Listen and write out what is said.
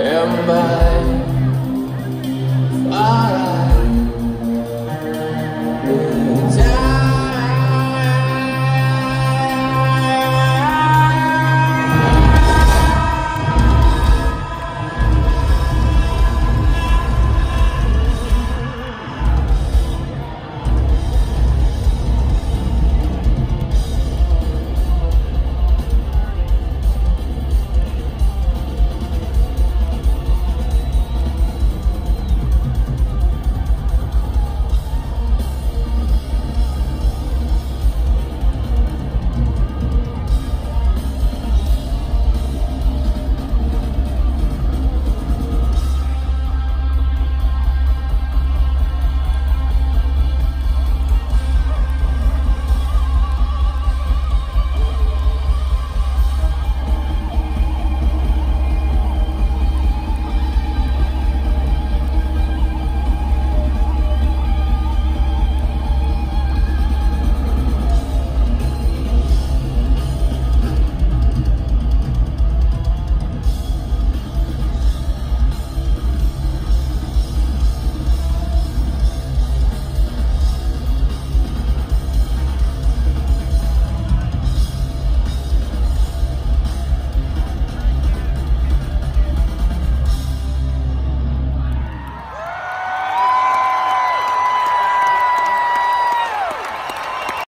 am I?